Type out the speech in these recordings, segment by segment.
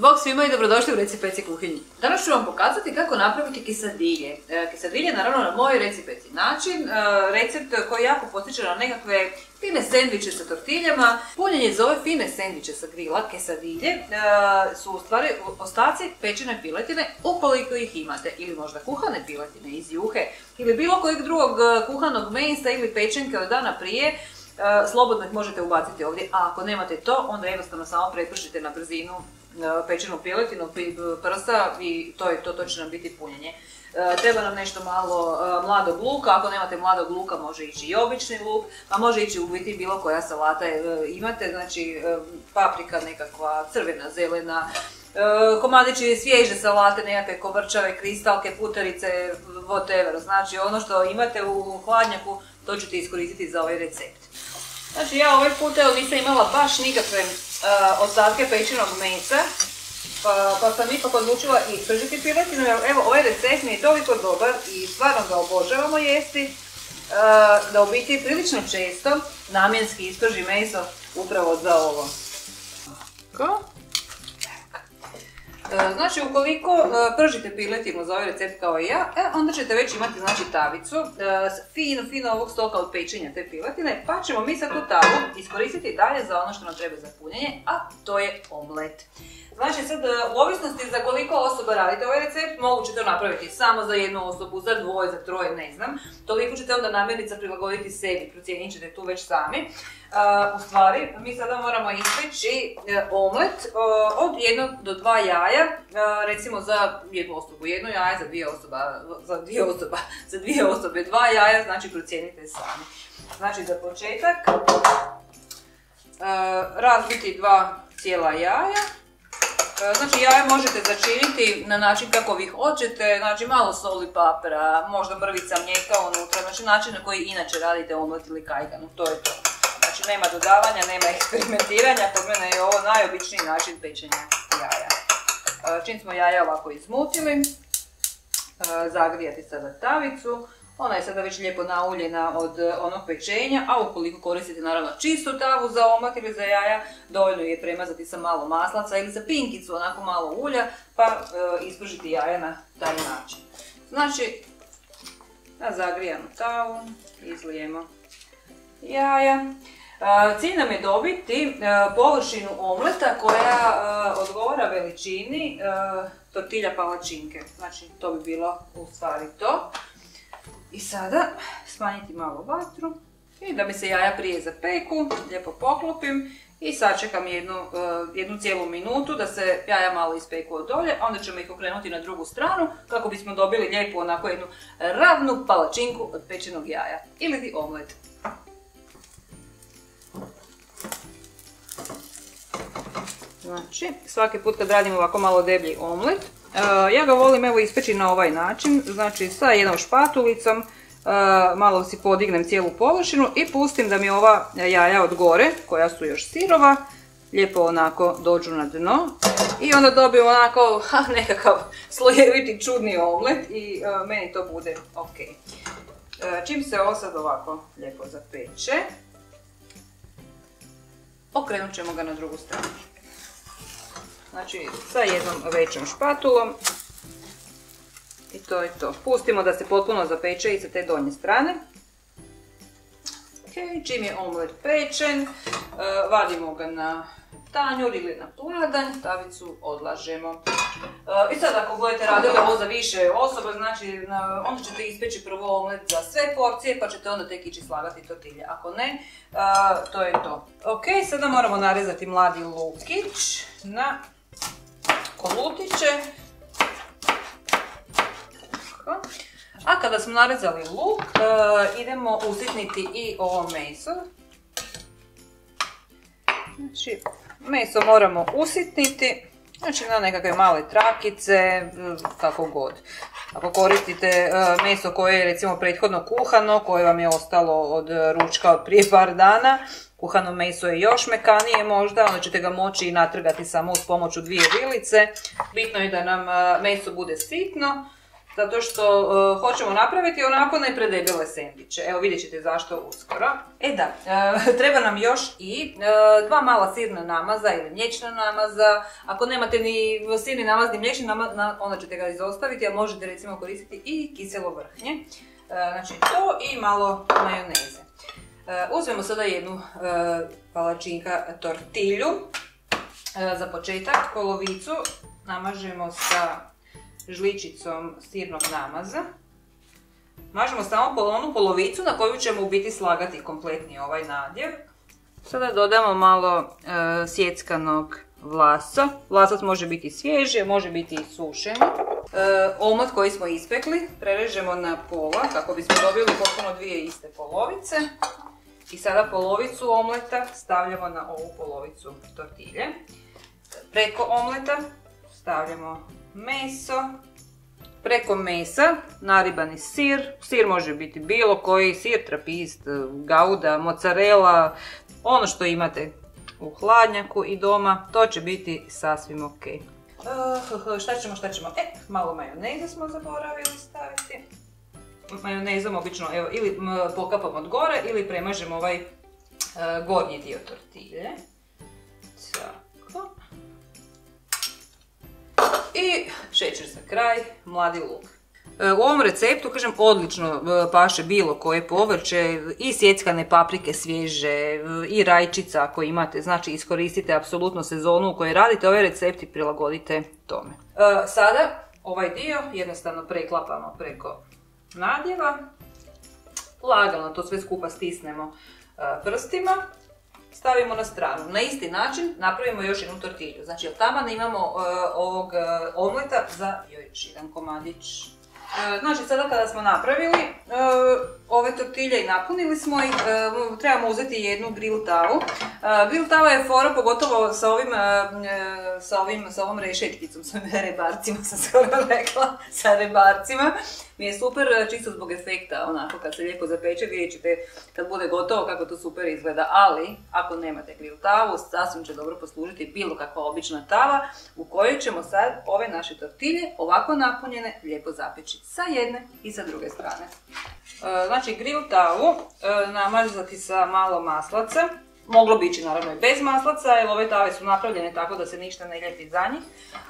Bog svima i dobrodošli u Recipeci kuhinji. Danas ću vam pokazati kako napraviti kisadilje. E, kisadilje naravno na moj recipeci način. E, recept koji jako potiče na nekakve fine sendviče sa tortiljama. Punjenje za ove fine sendviče sa grila, kesadilje, e, su u stvari ostaci pečene piletine ukoliko ih imate. Ili možda kuhane piletine iz juhe ili bilo kojeg drugog kuhanog mesa ili pečenke od dana prije. Slobodno ih možete ubaciti ovdje, a ako nemate to, onda jednostavno samo prepršite na brzinu pečenu piletinu, prsa i to je to, to će nam biti punjenje. E, treba nam nešto malo e, mladog luka, ako nemate mladog luka može ići i obični luk, a može ići u biti bilo koja salata e, imate, znači paprika nekakva, crvena, zelena, komadići svježe salate, nekakve kovrčave, kristalke, puterice, whatever, znači ono što imate u hladnjaku, to ćete iskoristiti za ovaj recept. Znači ja ovaj put nisam imala baš nikakve uh, ostatke pečenog mesa, pa, pa sam ipak odlučila ispržiti piletinu, jer evo ovaj recept mi je toliko dobar i stvarno ga obožavamo jesti, uh, da u biti prilično često namjenski isprži meso upravo za ovo. E, znači, ukoliko e, pržite piletinu za ovaj recept kao i ja, e, onda ćete već imati znači, tavicu, fino, fino ovog stoka od pečenja te piletine, pa ćemo mi sad tu tavu iskoristiti dalje za ono što nam treba za punjenje, a to je omlet. Znači sad, u ovisnosti za koliko osoba radite ovaj recept, moguće to napraviti samo za jednu osobu, za dvoje, za troje, ne znam. Toliko ćete onda namirnica prilagoditi sebi, procijenit ćete tu već sami u stvari, mi sada moramo ispeći e, omlet od jednog do dva jaja, recimo za jednu osobu, jedno jaje za dvije osoba, za dvije osoba, za dvije osobe, dva jaja, znači procijenite sami. Znači za početak razbiti dva cijela jaja, Znači jaja možete začiniti na način kako vi hoćete, znači malo soli papra, možda mrvica mlijeka unutra, znači način na koji inače radite omlet ili kajganu, to je to. Znači nema dodavanja, nema eksperimentiranja, kod mene je ovo najobičniji način pečenja jaja. E, čim smo jaja ovako izmutili, e, zagrijati sada tavicu. Ona je sada već lijepo nauljena od onog pečenja, a ukoliko koristite naravno čistu tavu za omak ili za jaja, dovoljno je premazati sa malo maslaca ili za pinkicu, onako malo ulja, pa e, ispržiti jaja na taj način. Znači, na zagrijanu tavu izlijemo jaja. Cilj nam je dobiti površinu omleta koja odgovara veličini tortilja palačinke. Znači, to bi bilo u stvari to. I sada smanjiti malo vatru i da mi se jaja prije zapeku, lijepo poklopim i sačekam jednu, jednu cijelu minutu da se jaja malo ispeku od dolje, onda ćemo ih okrenuti na drugu stranu kako bismo dobili lijepu onako jednu ravnu palačinku od pečenog jaja ili omlet. Znači, svaki put kad radim ovako malo deblji omlet, ja ga volim evo ispeći na ovaj način, znači sa jednom špatulicom, e, malo si podignem cijelu površinu i pustim da mi ova jaja od gore, koja su još sirova, lijepo onako dođu na dno i onda dobijem onako nekakav slojeviti čudni omlet i e, meni to bude ok. Čim se ovo sad ovako lijepo zapeče, okrenut ćemo ga na drugu stranu. Znači sa jednom većom špatulom. I to je to. Pustimo da se potpuno zapeče i sa te donje strane. čim je omlet pečen, e, vadimo ga na tanjur ili na pladanj, tavicu odlažemo. E, I sad ako budete radili ovo za više osoba, znači onda ćete ispeći prvo omlet za sve porcije, pa ćete onda tek ići slagati tortilje. Ako ne, e, to je to. Ok, sada moramo narezati mladi lukić na kolutiće. A kada smo narezali luk, e, idemo usitniti i ovo meso. Znači, meso moramo usitniti, znači na nekakve male trakice, kako god. Ako koristite e, meso koje je recimo prethodno kuhano, koje vam je ostalo od ručka od prije par dana, Kuhano meso je još mekanije možda, onda ćete ga moći i natrgati samo uz pomoću dvije vilice. Bitno je da nam meso bude sitno zato što uh, hoćemo napraviti onako nepredebele sendviče. Evo vidjet ćete zašto uskoro. E da, uh, treba nam još i uh, dva mala sirna namaza ili mliječna namaza. Ako nemate ni sirni namaz ni mliječni namaz, onda ćete ga izostaviti, a možete recimo koristiti i kiselo vrhnje. Znači to i malo majoneze. Uzmemo sada jednu palačinka tortilju. Za početak polovicu namažemo sa žličicom sirnog namaza. Mažemo samo onu polovicu na koju ćemo biti slagati kompletni ovaj nadjev. Sada dodamo malo e, sjeckanog vlasa. Vlasac može biti svježi, može biti i sušeni. E, omot koji smo ispekli prerežemo na pola kako bismo dobili potpuno dvije iste polovice. I sada polovicu omleta stavljamo na ovu polovicu tortilje. Preko omleta stavljamo meso, preko mesa naribani sir, sir može biti bilo koji, sir, trapist, gauda, mozzarella, ono što imate u hladnjaku i doma, to će biti sasvim ok. Uh, šta ćemo, šta ćemo? E, malo majoneze smo zaboravili staviti. Majonezom obično, evo, ili pokapamo od gore ili premažemo ovaj uh, gornji dio tortilje. I šećer za kraj, mladi luk. E, u ovom receptu, kažem, odlično e, paše bilo koje povrće, i sjeckane paprike svježe, e, i rajčica ako imate, znači iskoristite apsolutno sezonu u kojoj radite ovaj recept i prilagodite tome. Sada ovaj dio jednostavno preklapamo preko nadjeva, lagano to sve skupa stisnemo prstima stavimo na stranu. Na isti način napravimo još jednu tortilju. Znači od tamo imamo uh, ovog uh, omleta za još jedan komadić. Uh, znači sada kada smo napravili ove tortilje i napunili smo ih, trebamo uzeti jednu grill tavu. Grill tava je fora pogotovo sa ovim, sa ovim, sa ovom rešetkicom, sa rebarcima sam skoro rekla, sa rebarcima mi je super e, čisto zbog efekta, onako kad se lijepo zapeče, vidjet ćete kad bude gotovo kako to super izgleda, ali ako nemate grill tavu, sasvim će dobro poslužiti bilo kakva obična tava u kojoj ćemo sad ove naše tortilje ovako napunjene lijepo zapeći sa jedne i sa druge strane. E, znači grill tavu e, namazati sa malo maslaca, Moglo bi ići naravno i bez maslaca, jer ove tave su napravljene tako da se ništa ne ljepi za njih.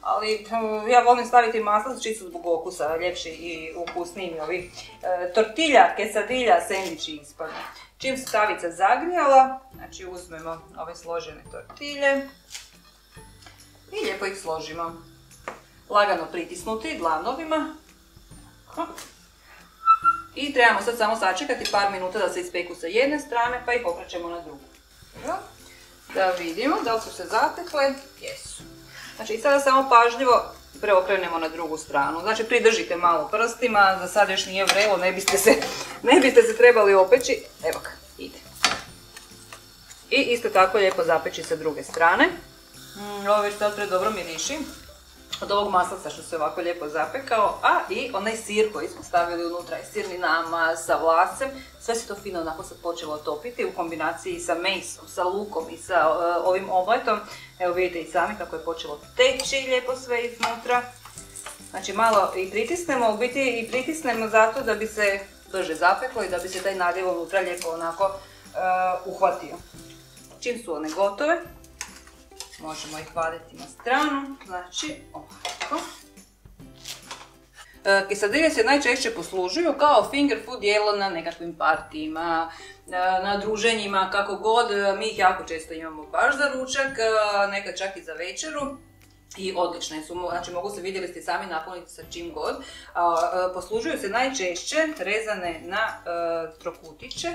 Ali hm, ja volim staviti maslac čisto zbog okusa, ljepši i ukusniji ovi e, tortilja, kesadilja, sendviči ispadne. Čim se tavica zagrijala, znači uzmemo ove složene tortilje i lijepo ih složimo. Lagano pritisnuti dlanovima. I trebamo sad samo sačekati par minuta da se ispeku sa jedne strane pa ih okrećemo na drugu. Da vidimo da li su se zatekle. Jesu. Znači i sada samo pažljivo preokrenemo na drugu stranu. Znači pridržite malo prstima, za sad još nije vrelo, ne biste se, ne biste se trebali opeći. Evo ga, ide. I isto tako lijepo zapeći sa druge strane. Mm, ovo već sad dobro miriši od ovog maslaca što se ovako lijepo zapekao, a i onaj sir koji smo stavili unutra, i sirni nama sa vlasem, sve se to fino onako sad počelo topiti u kombinaciji sa mesom, sa lukom i sa e, ovim omletom. Evo vidite i sami kako je počelo teći lijepo sve iznutra. Znači malo i pritisnemo, u biti i pritisnemo zato da bi se brže zapeklo i da bi se taj nadjev unutra lijepo onako uh, uhvatio. Čim su one gotove, Možemo ih vaditi na stranu, znači ovako. E, Kisadilje se najčešće poslužuju kao finger food jelo na nekakvim partijima, e, na druženjima, kako god. Mi ih jako često imamo baš za ručak, e, nekad čak i za večeru. I odlične su, znači mogu se vidjeli ste sami napuniti sa čim god. Poslužuju se najčešće rezane na trokutiće,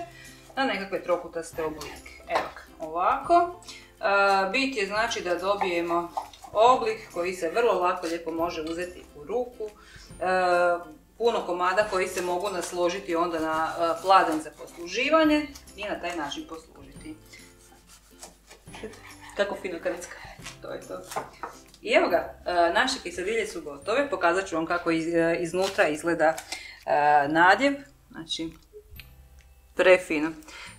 na nekakve trokutaste oblike. Evo ovako. Bit je znači da dobijemo oblik koji se vrlo lako lijepo može uzeti u ruku. Puno komada koji se mogu nasložiti onda na pladan za posluživanje i na taj način poslužiti. Kako fino kanicka. To je to. I evo ga, naše kisadilje su gotove. Pokazat ću vam kako iznutra izgleda nadjev. Znači, prefino.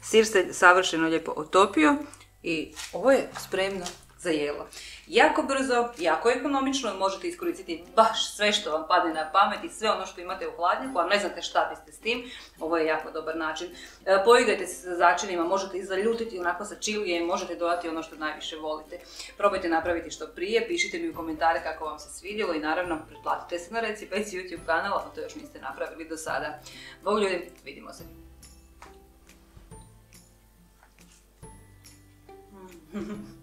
Sir se savršeno lijepo otopio. I ovo je spremno za jelo. Jako brzo, jako ekonomično, možete iskoristiti baš sve što vam padne na pamet i sve ono što imate u hladnjaku, a ne znate šta biste s tim, ovo je jako dobar način. E, se sa začinima, možete i zaljutiti onako sa čilijem, možete dodati ono što najviše volite. Probajte napraviti što prije, pišite mi u komentare kako vam se svidjelo i naravno pretplatite se na Recipeci YouTube kanal ako to još niste napravili do sada. Bog ljudi, vidimo se. Mm-hmm.